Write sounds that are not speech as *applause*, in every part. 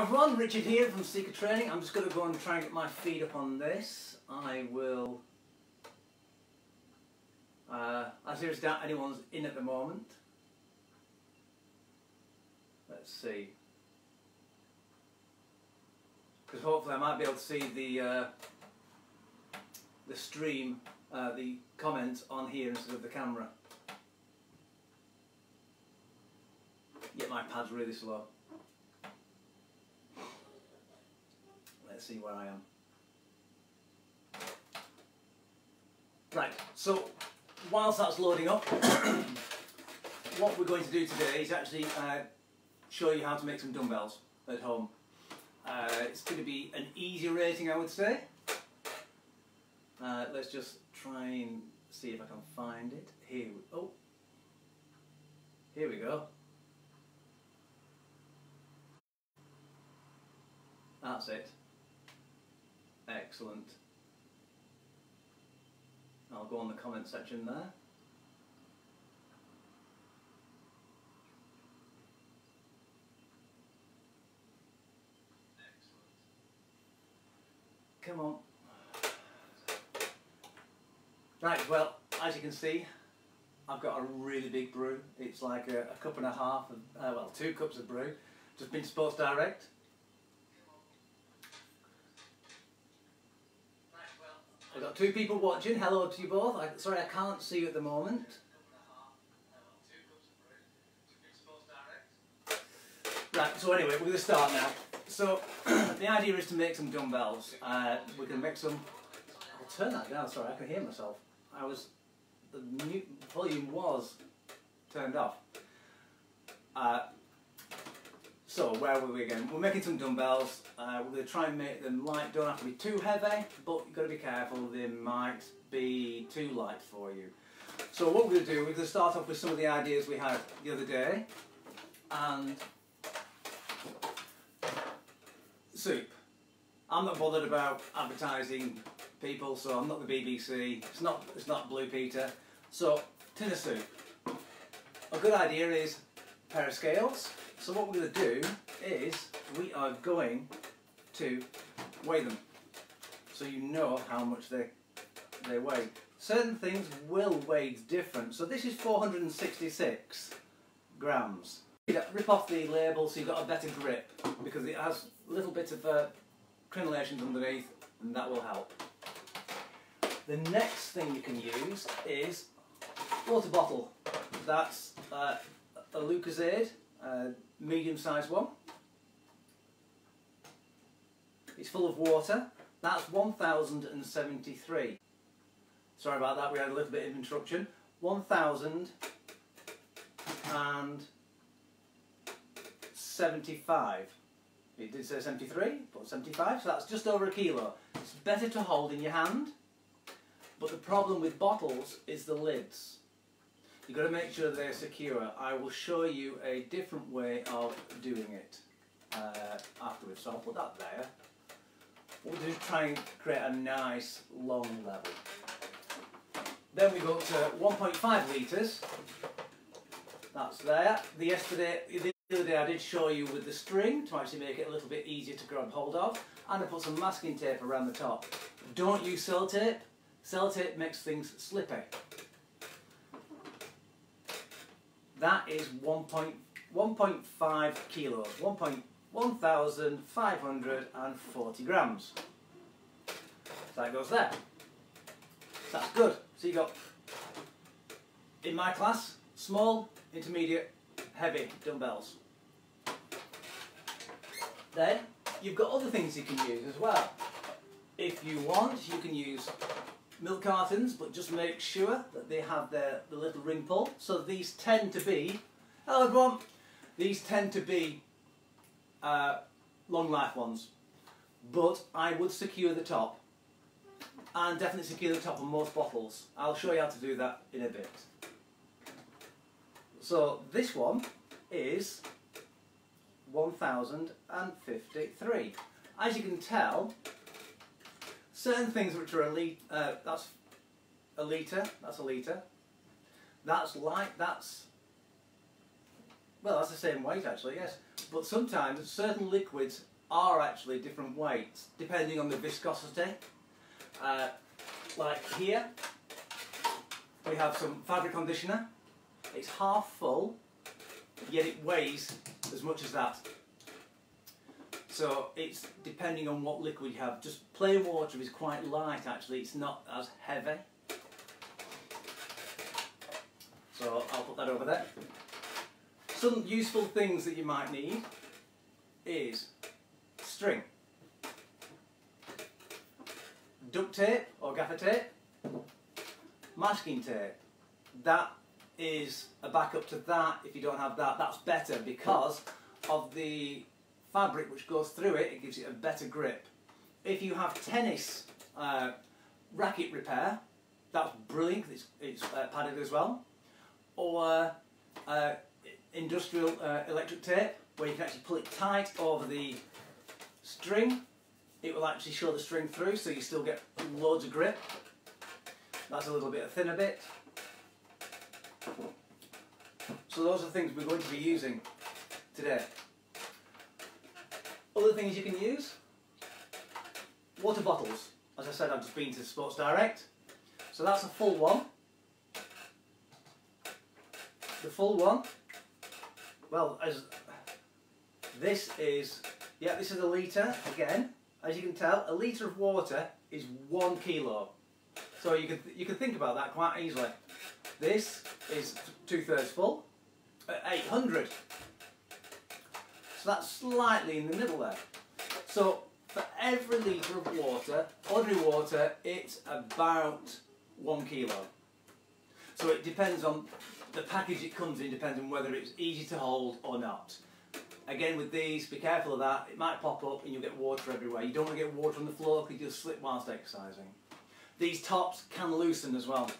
Hi everyone, Richard here from Seeker Training. I'm just going to go and try and get my feed up on this. I will... Uh, I seriously doubt anyone's in at the moment. Let's see. Because hopefully I might be able to see the uh, the stream, uh, the comments on here instead of the camera. Yet my pad's really slow. Let's see where I am. Right, so whilst that's loading up, *coughs* what we're going to do today is actually uh, show you how to make some dumbbells at home. Uh, it's going to be an easy rating I would say. Uh, let's just try and see if I can find it. Here we, oh, here we go. That's it. Excellent. I'll go on the comment section there. Come on. Right, well, as you can see, I've got a really big brew. It's like a, a cup and a half, of, uh, well, two cups of brew. Just been Sports Direct. I've got two people watching. Hello to you both. I, sorry, I can't see you at the moment. Right, so anyway, we're going to start now. So, *clears throat* the idea is to make some dumbbells. Uh, we can make some... I'll turn that down, sorry, I can hear myself. I was... The volume was turned off. Uh, so, where were we again? We're making some dumbbells. Uh, we're going to try and make them light. Don't have to be too heavy, but you've got to be careful. They might be too light for you. So what we're going to do, we're going to start off with some of the ideas we had the other day. And soup. I'm not bothered about advertising people, so I'm not the BBC. It's not, it's not Blue Peter. So, tin of soup. A good idea is a pair of scales. So what we're going to do is we are going to weigh them so you know how much they they weigh. Certain things will weigh different. So this is 466 grams. Rip off the label so you've got a better grip because it has a little bit of uh, crenellations underneath and that will help. The next thing you can use is water bottle. That's uh, a Lucozade, uh, medium-sized one. It's full of water. That's 1073. Sorry about that, we had a little bit of interruption. 1075. It did say 73, but 75, so that's just over a kilo. It's better to hold in your hand, but the problem with bottles is the lids. You've got to make sure they're secure. I will show you a different way of doing it uh, afterwards, so I'll put that there. We'll just try and create a nice long level. Then we go to 1.5 litres. That's there. The yesterday, the other day I did show you with the string to actually make it a little bit easier to grab hold of. And I put some masking tape around the top. Don't use sellotape. Sellotape makes things slippy. That is 1.5 kilos. 1. 1,540 grams. So that goes there. That's good. So you got, in my class, small, intermediate, heavy dumbbells. Then, you've got other things you can use as well. If you want, you can use milk cartons, but just make sure that they have their the little ring pull. So these tend to be, hello everyone, these tend to be uh, long life ones. But I would secure the top and definitely secure the top of most bottles. I'll show you how to do that in a bit. So this one is 1053. As you can tell, certain things which are a litre, uh, that's a litre, that's a litre. That's light, that's, well that's the same weight actually, yes. but sometimes certain liquids are actually different weights depending on the viscosity. Uh, like here, we have some fabric conditioner. It's half full, yet it weighs as much as that. So it's depending on what liquid you have. Just plain water is quite light actually, it's not as heavy. So I'll put that over there. Some useful things that you might need is string, duct tape or gaffer tape, masking tape. That is a backup to that. If you don't have that, that's better because of the fabric which goes through it, it gives it a better grip. If you have tennis uh, racket repair, that's brilliant, it's, it's uh, padded as well. Or uh, industrial uh, electric tape, where you can actually pull it tight over the string. It will actually show the string through, so you still get loads of grip. That's a little bit thinner bit. So those are things we're going to be using today. Other things you can use, water bottles. As I said, I've just been to Sports Direct. So that's a full one. The full one, well, as this is, yeah, this is a litre, again. As you can tell, a litre of water is one kilo. So you can, you can think about that quite easily. This is two-thirds full uh, at 800. So that's slightly in the middle there. So for every litre of water, ordinary water, it's about one kilo. So it depends on the package it comes in, depends on whether it's easy to hold or not. Again with these, be careful of that. It might pop up and you'll get water everywhere. You don't want to get water on the floor because you'll slip whilst exercising. These tops can loosen as well.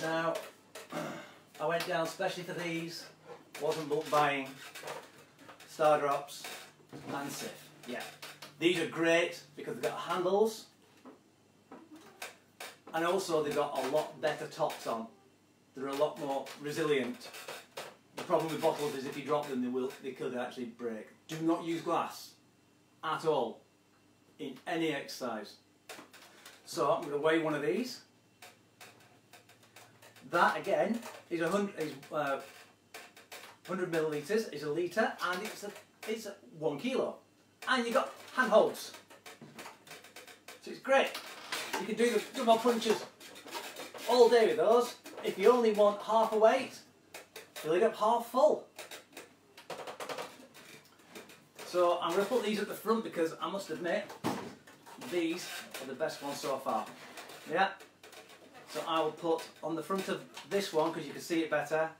Now, *clears throat* I went down specially for these wasn't bulk buying, Star Drops and Cif. Yeah. These are great because they've got handles and also they've got a lot better tops on. They're a lot more resilient. The problem with bottles is if you drop them they will they could actually break. Do not use glass at all in any exercise. So I'm going to weigh one of these. That again is a hundred is uh, 100 millilitres is a litre and it's a, it's a one kilo. And you've got handholds. So it's great. You can do the double punches all day with those. If you only want half a weight, it up half full. So I'm going to put these at the front because I must admit, these are the best ones so far. Yeah. So I will put on the front of this one, because you can see it better,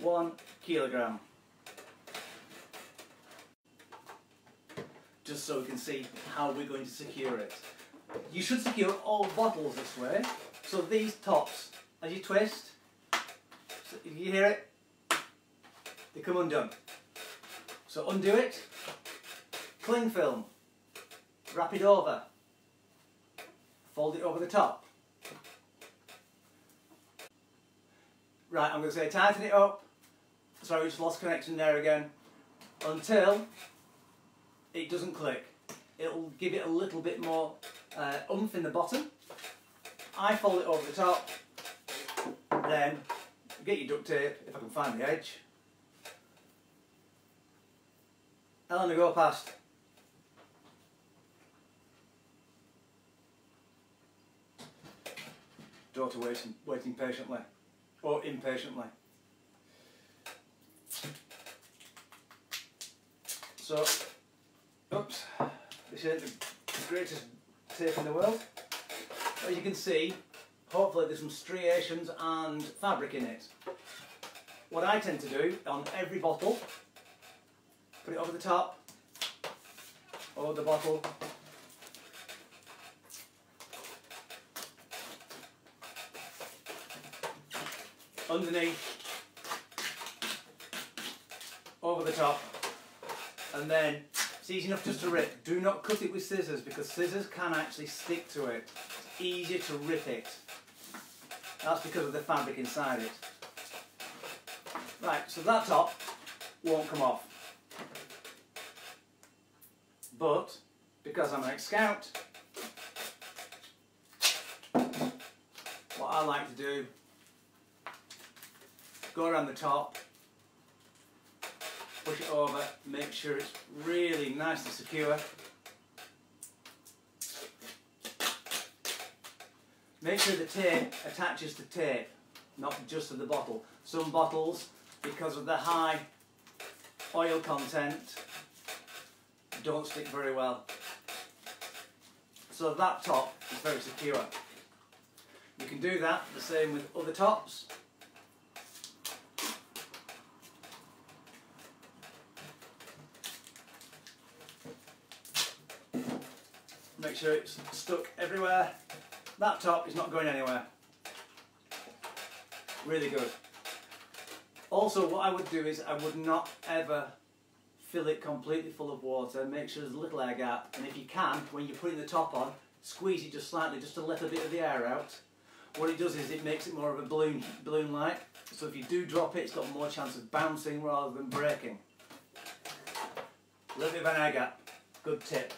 one kilogram. Just so we can see how we're going to secure it. You should secure all bottles this way. So these tops, as you twist, so if you hear it, they come undone. So undo it, cling film, wrap it over, fold it over the top. Right, I'm going to say tighten it up, sorry, just lost connection there again, until it doesn't click. It'll give it a little bit more uh, oomph in the bottom. I fold it over the top, then get your duct tape, if I can find the edge. and Eleanor, go past. Daughter waiting, waiting patiently, or impatiently. So, oops, this is the greatest tape in the world. As you can see, hopefully there's some striations and fabric in it. What I tend to do on every bottle, put it over the top, over the bottle, underneath, over the top, and then it's easy enough just to rip. Do not cut it with scissors because scissors can actually stick to it. It's easier to rip it. That's because of the fabric inside it. Right, so that top won't come off. But, because I'm an ex-scout, what I like to do, go around the top, push it over, make sure it's really nice and secure. Make sure the tape attaches to tape, not just to the bottle. Some bottles, because of the high oil content, don't stick very well. So that top is very secure. You can do that the same with other tops. Sure it's stuck everywhere. That top is not going anywhere. Really good. Also what I would do is I would not ever fill it completely full of water, make sure there's a little air gap and if you can, when you're putting the top on, squeeze it just slightly just to let a bit of the air out. What it does is it makes it more of a balloon, balloon like, so if you do drop it, it's got more chance of bouncing rather than breaking. A little bit of an air gap, good tip.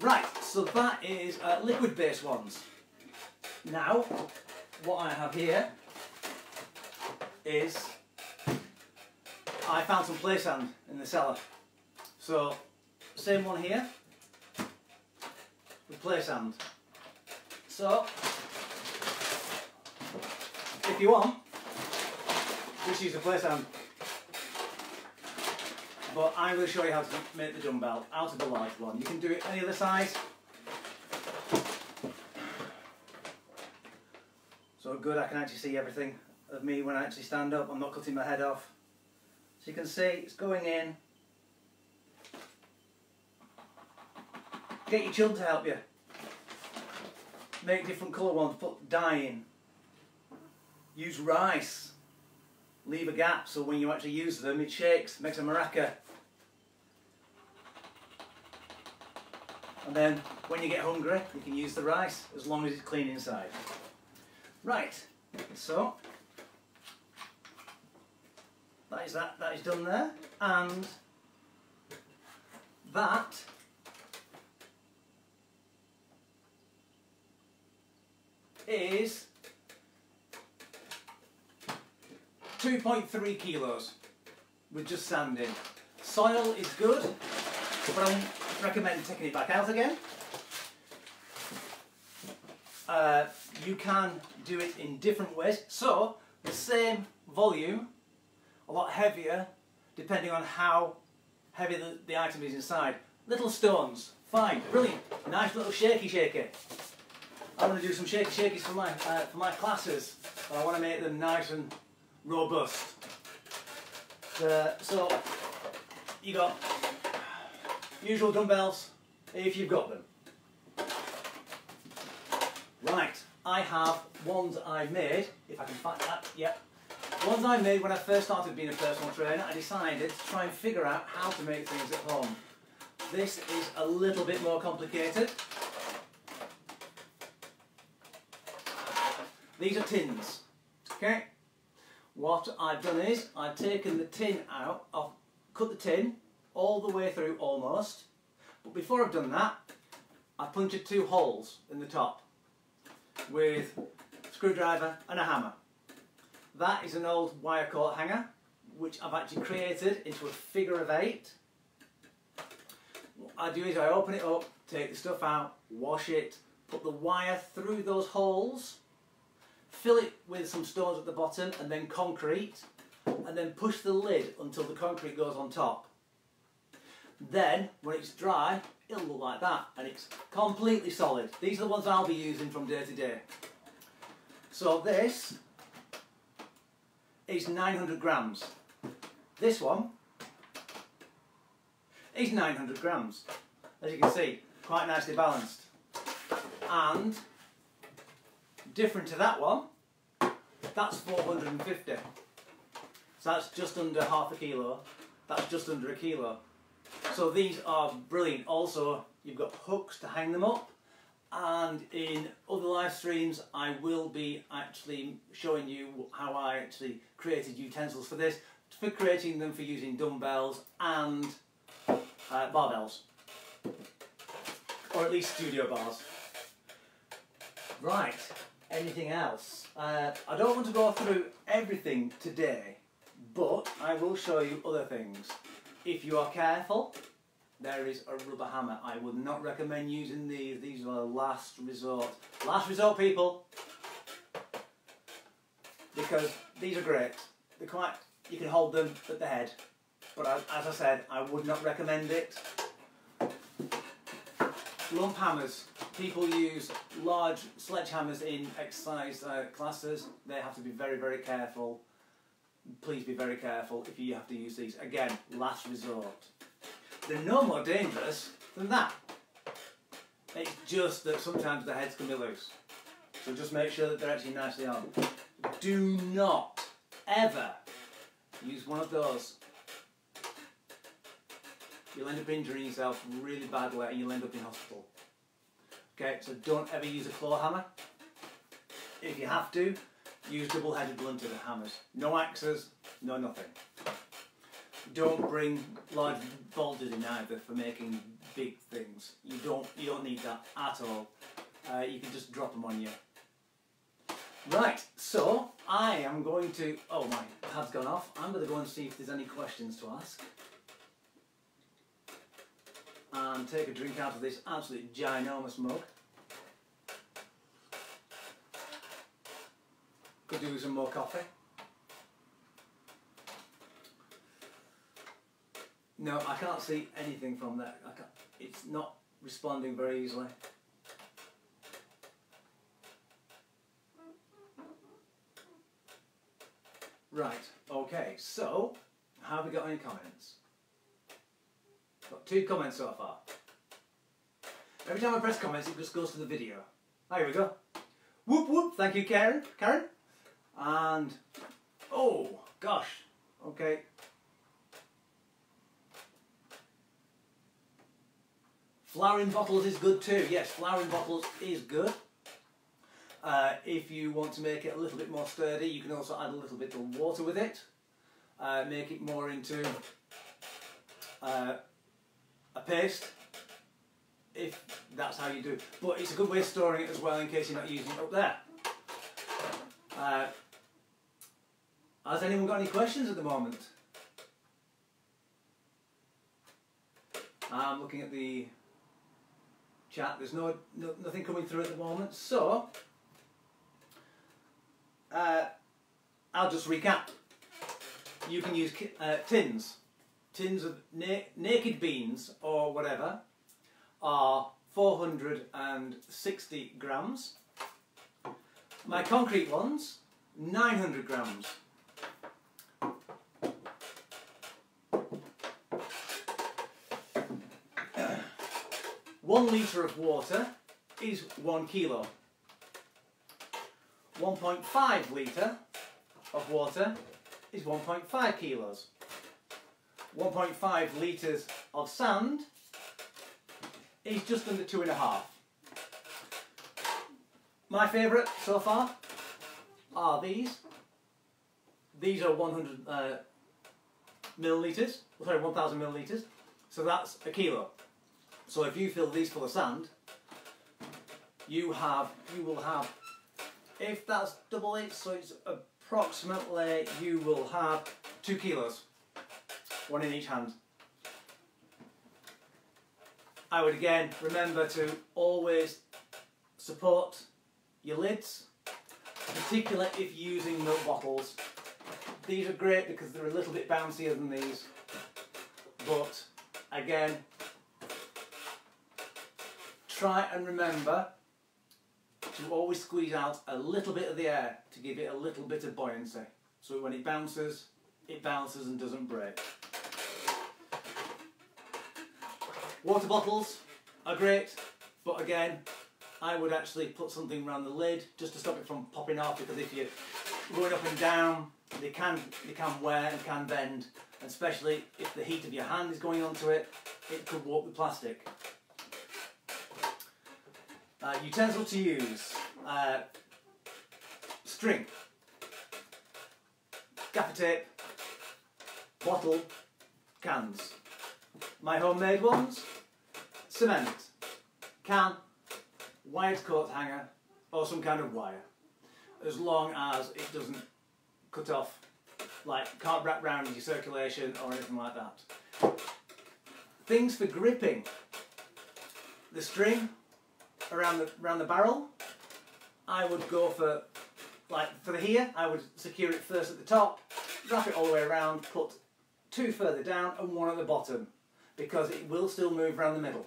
Right, so that is uh, liquid based ones. Now, what I have here is I found some play sand in the cellar. So, same one here with play sand. So, if you want, just use the play sand. But I'm going to show you how to make the dumbbell out of the large one. You can do it any other size. So good, I can actually see everything of me when I actually stand up. I'm not cutting my head off. So you can see it's going in. Get your children to help you. Make different colour ones, put dye in. Use rice. Leave a gap so when you actually use them it shakes, makes a maraca. And then when you get hungry you can use the rice as long as it's clean inside. Right, so that is that, that is done there. And that is 2.3 kilos with just sand in. Soil is good, but I recommend taking it back out again. Uh, you can do it in different ways. So, the same volume a lot heavier depending on how heavy the, the item is inside. Little stones, fine, brilliant, nice little shaky shaky. I want to do some shaky shakies for my, uh, for my classes, but I want to make them nice and robust. Uh, so, you got usual dumbbells, if you've got them. Right, I have ones I've made, if I can find that, yep, Ones I made when I first started being a personal trainer, I decided to try and figure out how to make things at home. This is a little bit more complicated. These are tins, okay? What I've done is, I've taken the tin out, I've cut the tin all the way through almost, but before I've done that, I've punctured two holes in the top with a screwdriver and a hammer. That is an old wire coat hanger, which I've actually created into a figure of eight. What I do is I open it up, take the stuff out, wash it, put the wire through those holes, fill it with some stones at the bottom and then concrete, and then push the lid until the concrete goes on top. Then, when it's dry, it'll look like that, and it's completely solid. These are the ones I'll be using from day to day. So this is 900 grams. This one is 900 grams. As you can see, quite nicely balanced. And different to that one, that's 450. So that's just under half a kilo. That's just under a kilo. So these are brilliant. Also, you've got hooks to hang them up and in other live streams I will be actually showing you how I actually created utensils for this, for creating them for using dumbbells and uh, barbells, or at least studio bars. Right, anything else? Uh, I don't want to go through everything today, but I will show you other things. If you are careful, there is a rubber hammer. I would not recommend using these. These are last resort. Last resort, people. Because these are great. They're quite, you can hold them at the head. But as I said, I would not recommend it. Lump hammers. People use large sledgehammers in exercise uh, classes. They have to be very, very careful. Please be very careful if you have to use these. Again, last resort. They're no more dangerous than that. It's just that sometimes the heads can be loose. So just make sure that they're actually nicely on. Do not ever use one of those. You'll end up injuring yourself really badly and you'll end up in hospital. Okay, so don't ever use a claw hammer. If you have to, use double-headed blunted hammers. No axes, no nothing. Don't bring large boulders in either for making big things. You don't you don't need that at all. Uh, you can just drop them on you. Right, so I am going to. Oh, my pad's gone off. I'm going to go and see if there's any questions to ask. And take a drink out of this absolute ginormous mug. Could do some more coffee. No, I can't see anything from that. it's not responding very easily. Right, okay, so have we got any comments? Got two comments so far. Every time I press comments, it just goes to the video. Oh, here we go. Whoop whoop, thank you, Karen. Karen. And, oh, gosh, okay, Flowering bottles is good too. Yes, flowering bottles is good. Uh, if you want to make it a little bit more sturdy, you can also add a little bit of water with it. Uh, make it more into uh, a paste, if that's how you do it. But it's a good way of storing it as well in case you're not using it up there. Uh, has anyone got any questions at the moment? I'm looking at the chat. There's no, no nothing coming through at the moment. So, uh, I'll just recap. You can use uh, tins. Tins of na naked beans or whatever are 460 grams. My concrete ones, 900 grams. *coughs* One litre of water is one kilo. 1.5 litre of water is 1.5 kilos. 1.5 litres of sand is just under two and a half. My favourite so far are these. These are 100 uh, millilitres, sorry, 1,000 millilitres. So that's a kilo. So if you fill these full of sand, you have, you will have, if that's double it, so it's approximately, you will have two kilos, one in each hand. I would again remember to always support your lids, particularly if using milk bottles. These are great because they're a little bit bouncier than these, but again, try and remember to always squeeze out a little bit of the air to give it a little bit of buoyancy. So when it bounces, it bounces and doesn't break. Water bottles are great, but again, I would actually put something around the lid just to stop it from popping off because if you're going up and down, they can, they can wear and can bend, especially if the heat of your hand is going onto it, it could warp the plastic. Uh, utensil to use. Uh, string. Gaffer tape. Bottle. Cans. My homemade ones. Cement. Can. Wired coat hanger. Or some kind of wire. As long as it doesn't cut off, like can't wrap round your circulation or anything like that. Things for gripping. The string around the around the barrel. I would go for like for here. I would secure it first at the top, wrap it all the way around, put two further down and one at the bottom because it will still move around the middle.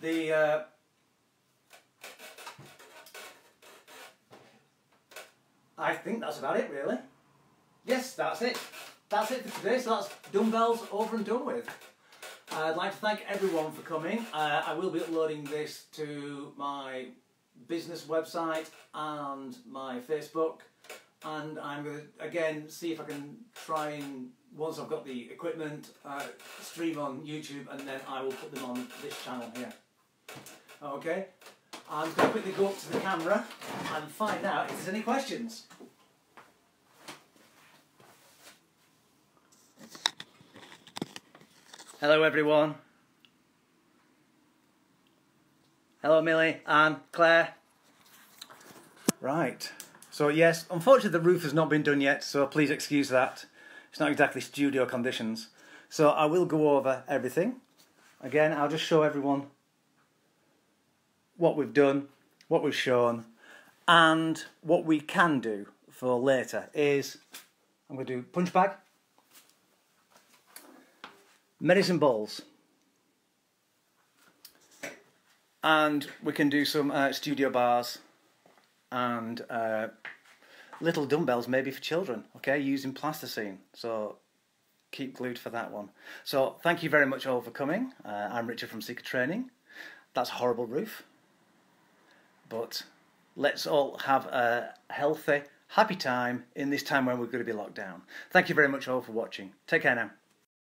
The uh, I think that's about it really. Yes, that's it. That's it for today, so that's dumbbells over and done with. I'd like to thank everyone for coming. Uh, I will be uploading this to my business website and my Facebook and I'm going to again see if I can try and once I've got the equipment uh, stream on YouTube and then I will put them on this channel here. Okay, I'm going to quickly go up to the camera and find out if there's any questions. Hello everyone. Hello Millie, Anne, Claire. Right, so yes, unfortunately the roof has not been done yet, so please excuse that. It's not exactly studio conditions. So I will go over everything. Again, I'll just show everyone what we've done, what we've shown, and what we can do for later is I'm going to do punch bag, medicine balls, and we can do some uh, studio bars and uh, little dumbbells maybe for children okay? Using plasticine. So keep glued for that one. So thank you very much all for coming. Uh, I'm Richard from Seeker Training. That's horrible roof. But let's all have a healthy happy time in this time when we're going to be locked down. Thank you very much all for watching. Take care now